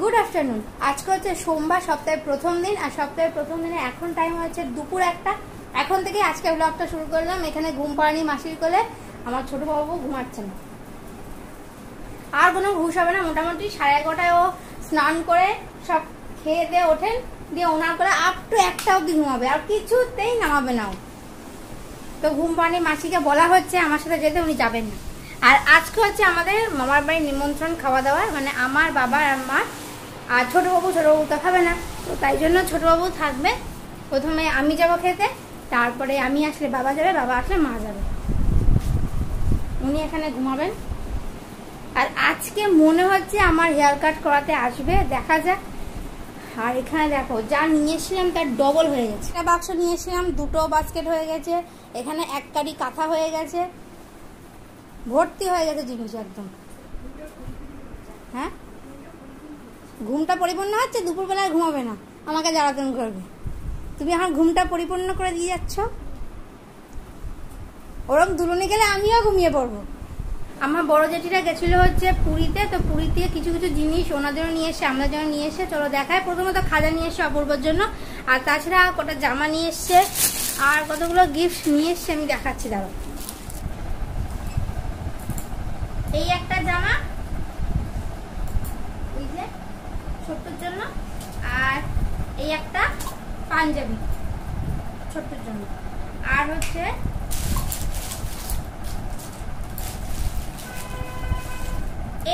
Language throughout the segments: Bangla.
গুড আফটারনুন আজকে হচ্ছে সোমবার, সপ্তাহের প্রথম দিন, আর সপ্তাহের প্রথম দিনে এখন টাইম হচ্ছে দুপুর একটা। এখন থেকে আজকে ব্লগটা শুরু করলাম। এখানে ঘুম পাড়ানি মাসির কোলে আমার ছোট বাবু ঘুমাচ্ছে না আর কোনো ঘুষ হবে না। মোটামুটি সাড়ে এগারোটায় ও স্নান করে সব খেয়ে দিয়ে ওঠেন। দিয়ে ওনার করে আপ টু একটা অব্দি ঘুমাবে। আর কিছুতেই নামাবে না ও। তো ঘুম পাড়ানি মাসিকে বলা হচ্ছে আমার সাথে যেতে, উনি যাবেন না। আর আজকে হচ্ছে আমাদের মামার বাড়ির নিমন্ত্রণ খাওয়া দাওয়া। মানে আমার বাবা আর মা আর ছোটবাবু ছোটবাবু তো খাবে না। তো তাই জন্য ছোটবাবু থাকবে। প্রথমে আমি যাব খেতে, তারপরে আমি আসলে বাবা যাবে, বাবা আসলে মা যাবে। উনি এখানে ঘুমাবেন। আর আজকে মনে হচ্ছে আমার হেয়ার কাট করাতে আসবে। দেখা যাক। আর এখানে দেখো, যা নিয়ে এসেছিলাম তার ডবল হয়ে গেছে। একটা বাক্স নিয়ে এসেছিলাম, দুটো বাস্কেট হয়ে গেছে। এখানে এক কারি কাঁথা হয়ে গেছে। ভর্তি হয়ে গেছে জিনিস একদম। হ্যাঁ? ঘুমটা পরিপূর্ণ হচ্ছে, দুপুরবেলায় ঘুমাবে না। আমাকে জ্বালাতন করবে। তুমি এখন ঘুমটা পরিপূর্ণ করে দিয়ে যাচ্ছ? ওরম দুলনে গেলে আমিও ঘুমিয়ে পড়ব। আমার বড় জেঠিরা গেছিল হচ্ছে পুরীতে, তো পুরীতে কিছু কিছু জিনিস ওনাদেরও নিয়ে এসে আমরা যেন নিয়ে এসে, চলো দেখায়। প্রথমত খাজা নিয়ে এসে অপূর্বর জন্য, আর তাছাড়া কটা জামা নিয়ে এসছে, আর কতগুলো গিফট নিয়ে এসছে, আমি দেখাচ্ছি দাঁড়ো এই একটা জামা ছোট্টর জন্য। আর এই একটা পাঞ্জাবি ছোট্টর জন্য। আর হচ্ছে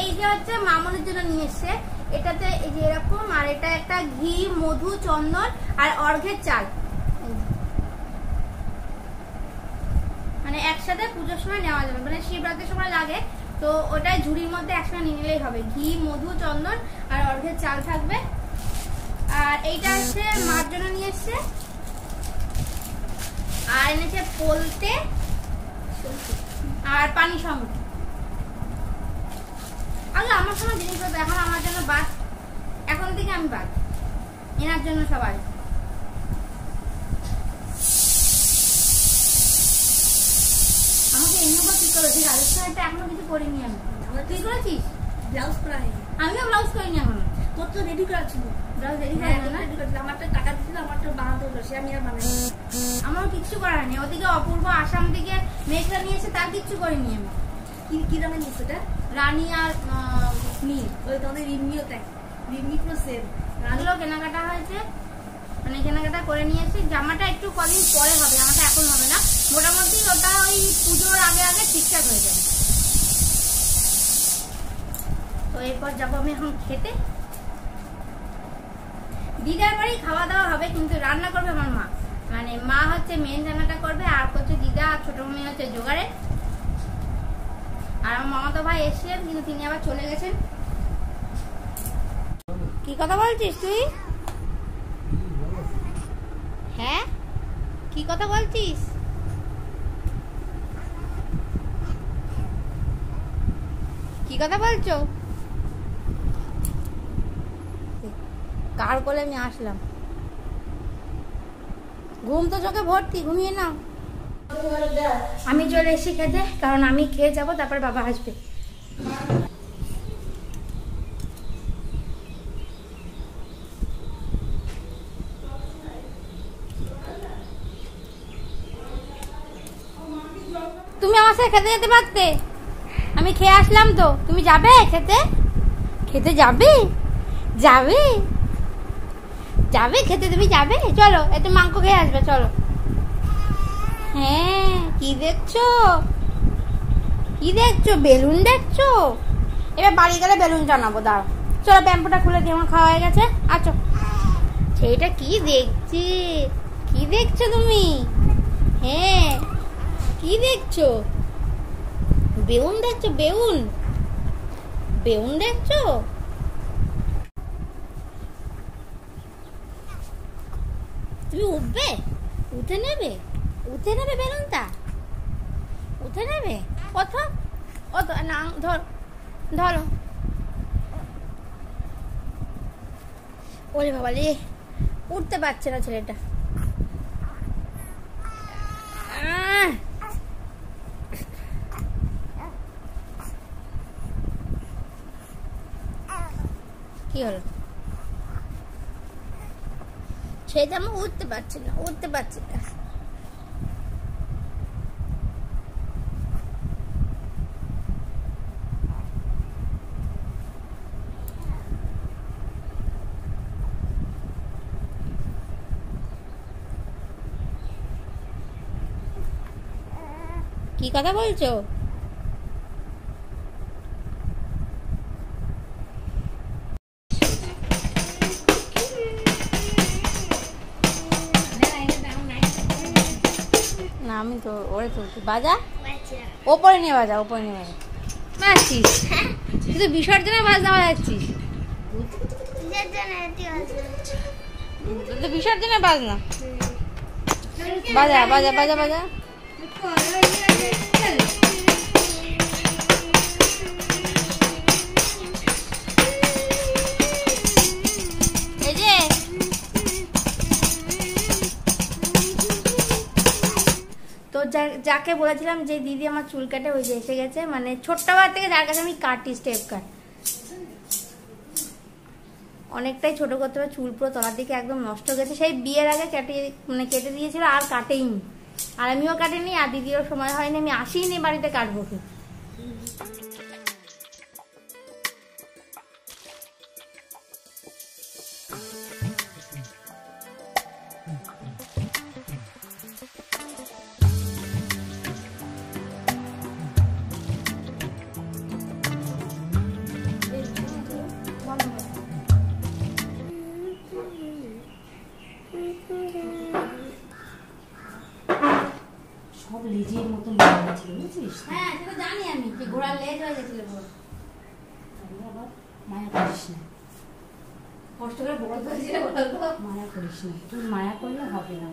এই যে হচ্ছে মামনের জন্য নিয়ে এসছে, এটাতে এই যে এরকম, আর এটা একটা ঘি, মধু, চন্দন আর অর্ঘের চাল। মানে একসাথে পুজোর সময় নেওয়া যাবে। মানে শিবরাত্রির সময় লাগে তো ওটাই ঝুড়ির মধ্যে একসাথে নিয়ে নিলেই হবে। ঘি, মধু, চন্দন আর অর্ঘের চাল থাকবে। আর এইটা হচ্ছে মার জন্য নিয়ে এসছে। আর এনেছে পোলতে আর পানি সঙ্গে আগে আমার সময় জিনিস এখন আমার জন্য বাদ। এখন থেকে আমি বাদ। এনার জন্য সবাই। আমাকে কি করেছি রাজস্থানটা এখনও কিছু করিনি আমি। তুই করেছিস? ব্লাউজ করা আমিও ব্লাউজ করিনি এখনও। তোর তো রেডি করা ছিল। ব্লাউজ রেডি হ্যাঁ করে রেডি করেছিল আমারটা টাকা দিছিল আমারটা বানাতে হলো সে আমি আর বানাই আমার কিচ্ছু করার নেই। ওদিকে অপূর্ব আসাম থেকে নিয়েছে তার কিচ্ছু করিনি আমি। কি কি নিচ্ছে এটা রানী আর নীল ওই তোমাদের রিমিও তাই। রিমি পুরো সেম রানীরও কেনাকাটা হয়েছে। মানে কেনাকাটা করে নিয়েছি। জামাটা একটু কদিন পরে হবে জামাটা এখন হবে না। মোটামুটি ওটা ওই পুজোর আগে আগে ঠিকঠাক হয়ে যাবে তো এরপর যাব আমি এখন খেতে। দিদার বাড়ি খাওয়া দাওয়া হবে, কিন্তু রান্না করবে আমার মা। মানে মা হচ্ছে মেন রান্নাটা করবে, আর হচ্ছে দিদা আর ছোট মেয়ে হচ্ছে জোগাড়ে আর আমার মামাতো ভাই এসেছিলেন কিন্তু তিনি আবার চলে গেছেন। কি কথা বলছিস তুই? হ্যাঁ? কি কথা বলছিস? কথা বলছো? কার কোলে আমি আসলাম? ঘুম তো চোখে ভর্তি, ঘুমিয়ে নাও। আমি চলে এসেছি খেতে, কারণ আমি খেয়ে যাব, তারপর বাবা আসবে। তুমি আমার সাথে খেতে যেতে পারতে? আমি খেয়ে আসলাম তো। তুমি যাবে খেতে? খেতে যাবে? যাবে? যাবে খেতে? তুমি যাবে? চলো, একটু মাংস খেয়ে আসবে, চলো। হ্যাঁ কি দেখছ? কি দেখছ? বেলুন দেখছ? এবার বাড়ি গেলে বেলুন জানাব দাও চলো, প্যাম্পুটা খুলে দিয়ে, আমার খাওয়া হয়ে গেছে। আচ্ছা। সেইটা কি দেখছি? কি দেখছ তুমি? হ্যাঁ কি দেখছ? বেউন দেখছ, বেউন? বেউন দেখছ? তুমি উঠবে? উঠে নেবে? উঠে নেবে বেলুনটা? উঠে নেবে? কত কত না, ধর, ধরো। ওরে বাবা রে উঠতে পারছে না ছেলেটা। কি হলো সেটা আমি উঠতে পারছি না উঠতে পারছি না। কি কথা বলছো? বাজা? ওপরে নিয়ে বাজা ওপরে নিয়ে বাজা। বাজছিস তুই তো বিসর্জনে বাজনা বাজাচ্ছিস তুই তো বিসর্জনে বাজনা বাজা বাজা বাজা বাজা। যাকে বলেছিলাম যে দিদি আমার চুল কাটে ওই যে এসে গেছে মানে ছোট্টবেলা থেকে যার কাছে আমি কাটি স্টেপ কাট। অনেকটাই ছোট করতে হবে, চুল পুরো তলার দিকে একদম নষ্ট হয়ে গেছে। সেই বিয়ের আগে কেটে মানে কেটে দিয়েছিল আর কাটেইনি। আর আমিও কাটেনি, আর দিদিরও সময় হয়নি, আমি আসিনি বাড়িতে কাটবো কি? হয়ে হ্যাঁ সেটা জানি আমি যে ঘোড়ার লেজ হয়ে গেছিল আবার মায়া করিস না। কষ্ট করে বড় হয়েছিল মায়া করিস না তুই মায়া করলে হবে না।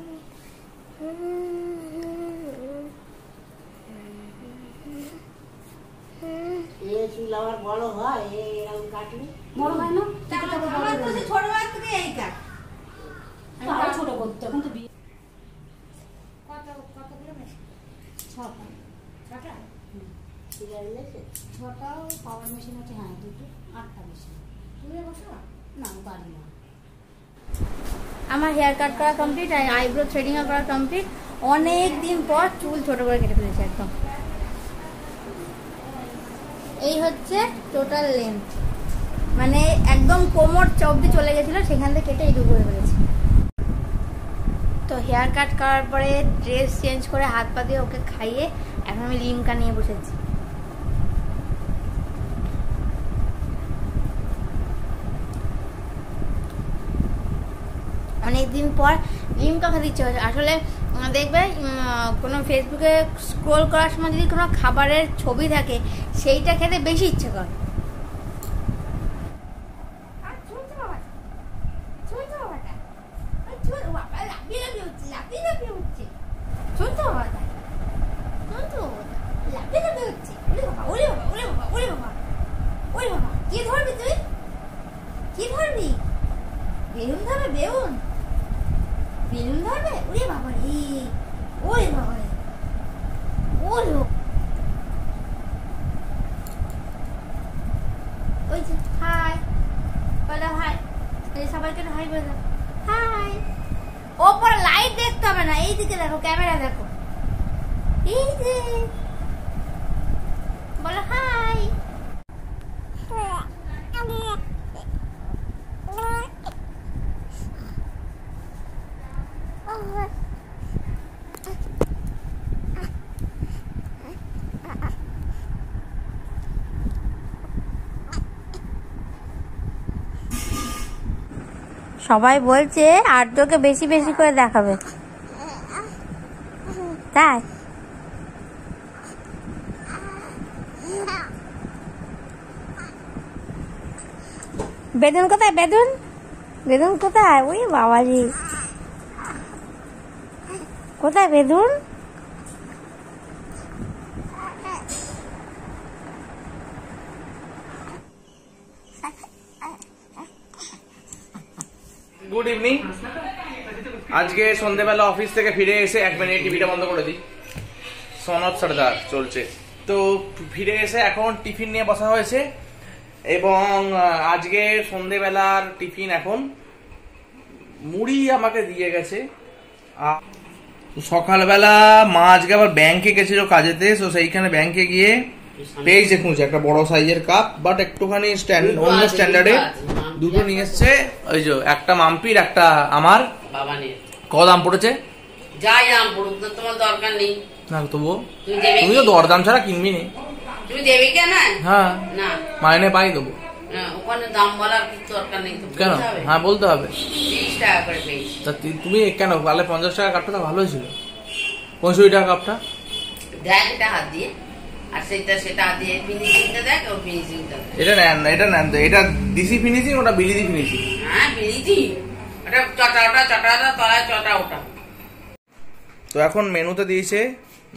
বড় হয় এরকম কাটলে বড় হয় না? হয়ে। ছোটবেলা থেকে এই কাজ। ছোট করতে এখন তো বিয়ে কত কত করে বেশি ছটা ছটা হ্যাঁ আমার হেয়ার কাট করা কমপ্লিট আর আইব্রো থ্রেডিং করা কমপ্লিট অনেক দিন পর চুল ছোট করে কেটে ফেলেছে একদম। এই হচ্ছে টোটাল লেন্থ মানে একদম কোমর অব্দি চলে গেছিল, সেখান থেকে কেটে এইটুকু করে ফেলেছি। তো হেয়ার কাট করার পরে ড্রেস চেঞ্জ করে হাত পা দিয়ে ওকে খাইয়ে এখন আমি লিমকা নিয়ে বসেছি। অনেকদিন পর লিমকা খেতে ইচ্ছে হয়েছে আসলে দেখবে কোনো ফেসবুকে স্ক্রোল করার সময় যদি কোনো খাবারের ছবি থাকে, সেইটা খেতে বেশি ইচ্ছে করে শুনছো বাবাটা শুনছো বাবাটা লাফিয়ে লাফিয়ে হচ্ছে ওরে বাবা ওরে বাবা ওরে বাবা ওরে বাবা ওরে বাবা কি ধরবি তুই কি ধরবি বেলুন ধরবে বেলুন বেলুন ধরবে ওরে বাবা রে ওরে বাবা রে ওরে বাবা। ওই যে হাই বলো হাই এই সবাইকে হাই বলে দাও হাই ওপর লাইট দেখতে হবে না এই দিকে দেখো ক্যামেরা দেখো এই যে বলো হাই সবাই বলছে আর্যকে বেশি বেশি করে দেখাবে। তাই? বেদুন কোথায়? বেদুন? বেদুন কোথায়? ওই বাবাজি। কোথায় বেদুন? গুড ইভিনিং আজকে সন্ধেবেলা অফিস থেকে ফিরে এসে এক মিনিট টিভিটা বন্ধ করে দিই। সনদ সর্দার চলছে। তো ফিরে এসে এখন টিফিন নিয়ে বসা হয়েছে এবং আজকে সন্ধেবেলার টিফিন এখন মুড়ি আমাকে দিয়ে গেছে। সকালবেলা মা আজকে আবার ব্যাংকে গেছিল কাজেতে, তো সেইখানে ব্যাংকে গিয়ে পেয়েছে খুঁজে একটা বড় সাইজের কাপ বাট একটুখানি স্ট্যান্ড অন্য স্ট্যান্ডার্ডে দুটো নিয়ে এসছে ওই যে একটা মাম্পির একটা আমার। বাবা নিয়ে। ক দাম পড়েছে? যাই দাম পড়ুক না তোমার দরকার নেই। না তবুও তুমি? তো দরদাম ছাড়া কিনবি নি। তুমি দেবে কেন হ্যাঁ। না। মাইনে পাই দেবো ওখানে দাম বলার কিছু দরকার নেই কেন? হ্যাঁ বলতে হবে। তিরিশ টাকা করে পেয়েছি। তা তুমি কেন পারলে পঞ্চাশ টাকা কাপটা তো ভালোই ছিল। পঁয়ষট্টি টাকা কাপটা দেখ এটা হাত দিয়ে। আর সেটা সেটা দিয়ে ফিনিশিংটা দেখ ওর ফিনিশিংটা এটা নেন না, এটা নেন তো। এটা ডিসি ফিনিশিং ওটা বিলিদি ফিনিশিং হ্যাঁ ওটা চটা ওটা চটা ওটা তলায় চটা ওটা। তো এখন মেনুতে দিয়েছে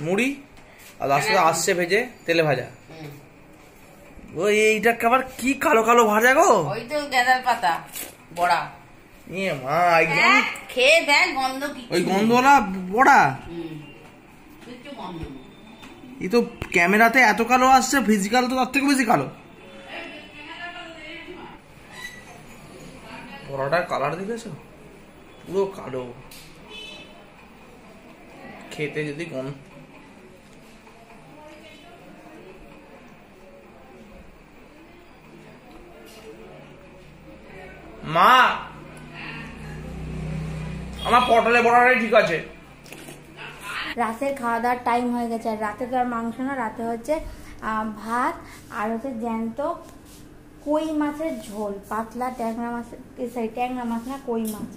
মুড়ি আর আস্তে আসছে ভেজে তেলে ভাজা। ওই এইটা আবার কি কালো কালো ভাজা গো? ওই তো গেঁদার পাতা বড়া। ইয়ে মা একদম খেয়ে দেখ গন্ধ কি ওই গন্ধওয়ালা বড়া। কিচ্ছু গন্ধ। এই তো ক্যামেরাতে এত কালো আসছে ফিজিক্যাল তো তার থেকে বেশি কালো। বড়াটার কালার দেখেছ? পুরো কালো। খেতে যদি কম মা! আমার পটলে বড়াটাই ঠিক আছে। রাতের খাওয়া দাওয়ার টাইম হয়ে গেছে। আর রাতে তো আর মাংস না, রাতে হচ্ছে ভাত, আর হচ্ছে জ্যান্ত কই মাছের ঝোল। পাতলা ট্যাংরা মাছের সরি ট্যাংরা মাছ না, কই মাছ।